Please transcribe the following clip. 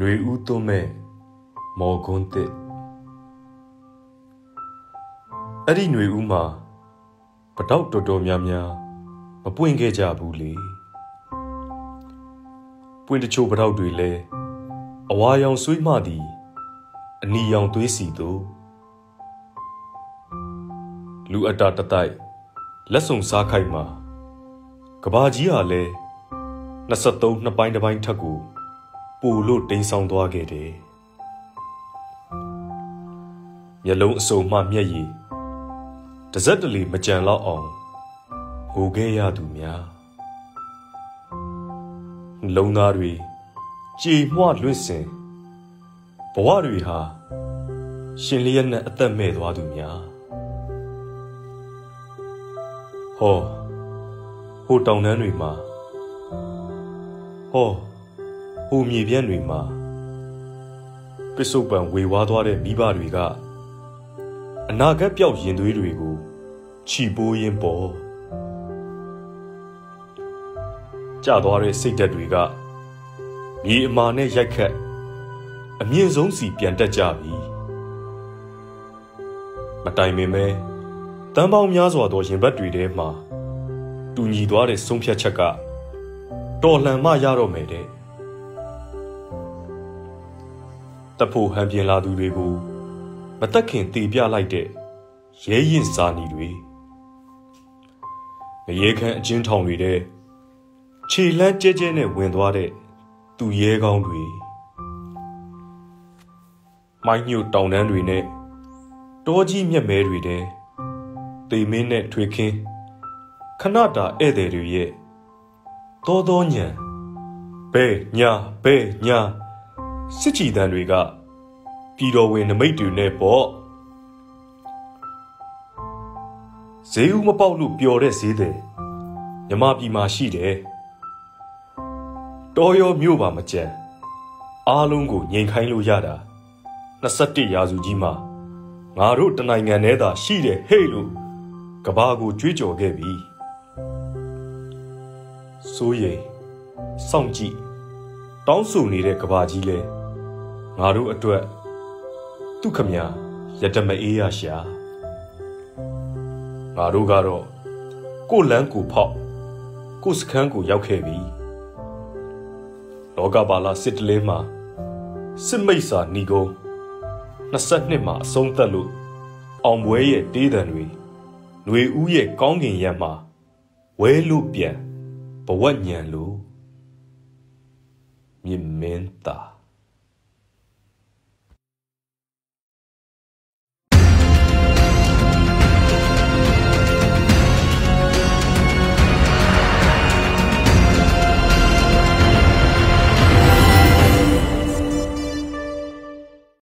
လွေဦးသွမဲ့မော်ကွန်းတစ်အဲ့ဒီຫນွေဦးမှာပတောက်တော်တော်များများမပွင့်ခဲ့ကြဘူးလေပွင့်တချို့ပတောက်တွေလည်းအဝါရောင်ဆွေးမှသည်အနီရောင်သွေးစီတို့လူအတာတတိုက် လက်စုံစားခိုက်မှာကဘာကြီးဟာလဲ23နှစ်ပိုင်းတစ်ပိုင်းထက်ကိုပူလို့တိမ်ဆောင်သွားခဲ့တယ်မျက်လုံးအစုံမှမျက်ရည်တစ်စက်တလီမကြံတော့အောင်ဟိုခဲ့ရသူများလုံသားတွေကြည်မွလွင့်စင်ဘဝတွေဟာရှင်လျက်နဲ့အသက်မဲ့သွားသူများ ဟောဟိုတောင်တန်းတွေမှာဟောဟိုမြေပြန့်တွေမှာပစ္စုပန်ဝေဝါးသွားတဲ့မိဘတွေကအနာဂတ်ပြောက်ရင်သွေးတွေကိုခြိပိုးရင်းပေါ်ကြသွားတဲ့စိတ်ဓာတ်တွေကမြေအမာနဲ့ရိုက်ခတ်အမြင့်ဆုံးစီပြန်တက်ကြပြီမတိုင်ပင်ပဲ တန်ပေါင်းများစွာသောရင်ဘတ်တွေထဲမှာတူညီသွားတဲ့ဆုံးဖြတ်ချက်ကတော်လှန်မှရတော့မယ်တဲ့တဖို့ဟန်ပြင်လာသူတွေကိုမတက်ခင်တေပြလိုက်တဲ့ရဲရင်စာနီတွေငရေခမ်းအချင်းထောင်တွေတဲ့ခြေလန်းကျဲကျဲနဲ့ဝင်သွားတဲ့သူရဲကောင်းတွေမိုင်းညို့တောင်တန်းတွေနဲ့တောကြီးမြက်မဲတွေတဲ့ တေမင်းနဲ့ထွေခင်းခဏတာဧည့်သည်တွေရဲ့သောသောညံဘဲညာဘဲညာစစ်ချီတန်းတွေကပြည်တော်ဝင်နမိတ်တွေနဲ့ပေါ့ဈေးဦးမပေါက်လို့ပျော်တဲ့ဈေးတယ်မြမပြည်မှာရှိတယ်တော်ရောမြို့ပါမကြံအားလုံးကိုငြိမ်ခိုင်းလို့ရတာ21ရာစုကြီးမှာငါတို့တနိုင်ငံထဲသာရှိတယ်ဟဲ့လို့ ကဘာကိုကြွေးကြော်ခဲ့ပြီစိုးရိမ်စောင့်ကြည့်တောင်းဆိုနေတဲ့ကဘာကြီးလဲငါတို့အတွက်သူခမရတမအေးရရှာငါတို့ကတော့ကိုလန်းကိုဖောက်ကိုစခန်းကိုရောက်ခဲ့ပြီလောကပါလာစစ်တလင်းမှာစစ်မိတ်စာဏီကုန်း22မှာအဆုံးသက်လို့အောင်ပွဲရဲ့တေးတံတွေ ຫນွေဦးရဲ့ကောင်းကင်ရက်မှာဝဲလို့ပြန်ဘဝညံလို့မြင်မင်းသား